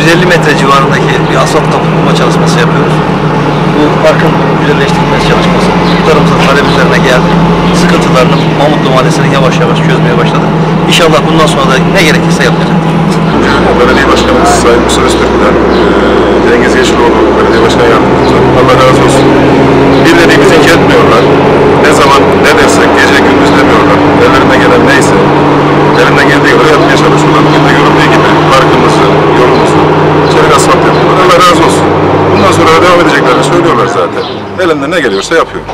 150 metre civarındaki bir asfaltta bulunma çalışması yapıyoruz. Bu parkın güzelleştirilmesi çalışması, tarımsal meselesini yavaş yavaş çözmeye başladık. İnşallah bundan sonra da ne gerekirse yapılacaktır. Belediye Başkanımız Sayın Musa Öztürk'den e, Cengiz Yeşiloğlu Belediye Başkan Yardımcımıza Allah razı olsun. Bir dediğimizi iki etmiyorlar. Ne zaman ne dersek gece gündüz demiyorlar. Ellerine gelen neyse elinden geldiği kadar yapmaya çalışıyorlar. Bugün de görüldüğü gibi parkımızı, yolumuzu, çelik asfalt yapıyorlar. Allah razı olsun. Bundan sonra devam edeceklerini söylüyorlar zaten. Elinden ne geliyorsa yapıyor.